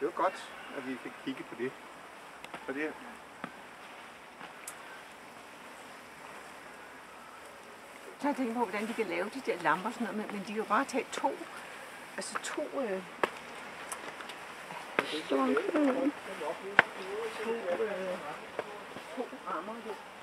det var godt, at vi fik kigget på det. For det Så jeg tænkt på, hvordan de kan lave de der lamper og sådan noget, men, de kan jo bare tage to, altså to, øh, Stormkanonen. Øh, to, øh, to rammer. Der.